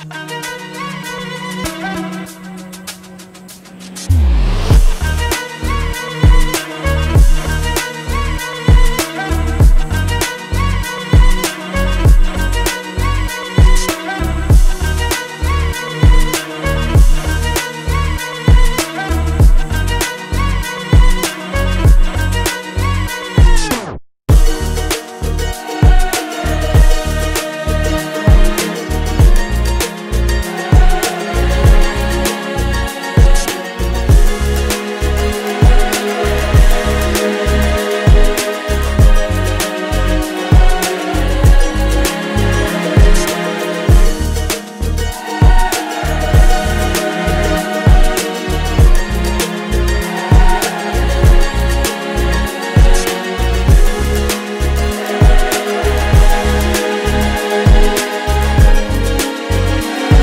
I'm